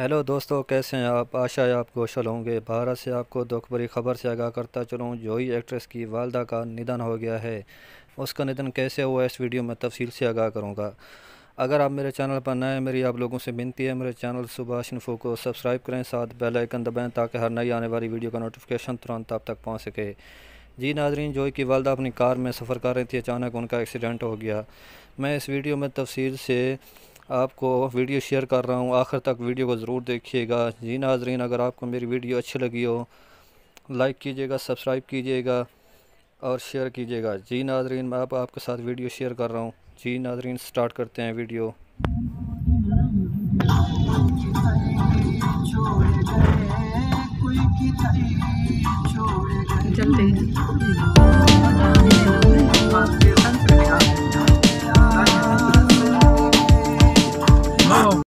Hello दोस्तों, कैसे हैं आप? आशा है आप कुशल होंगे। भारत से आपको दुख भरी खबर से आगाह करता चलूँ। जोई एक्ट्रेस की वालदा का निधन हो गया है। उसका निधन कैसे हुआ, इस वीडियो में तफसील से आगाह करूँगा। अगर आप मेरे चैनल पर नए मेरी आप लोगों से विनती है, मेरे चैनल सुभाष इन्फो को सब्सक्राइब करें। साथ बेल आइकन दबाएँ ताकि हर नई आने वाली वीडियो का नोटिफिकेशन तुरंत आप तक पहुँच सके। जी नाजरीन, जोई की वालदा अपनी कार में सफ़र कर रही थी। अचानक उनका एक्सीडेंट हो गया। मैं इस वीडियो में तफसील से आपको वीडियो शेयर कर रहा हूँ। आखिर तक वीडियो को ज़रूर देखिएगा। जी नाजरीन, अगर आपको मेरी वीडियो अच्छी लगी हो, लाइक कीजिएगा, सब्सक्राइब कीजिएगा और शेयर कीजिएगा। जी नाजरीन, मैं आप आपके साथ वीडियो शेयर कर रहा हूँ। जी नाजरीन, स्टार्ट करते हैं वीडियो। जल्दी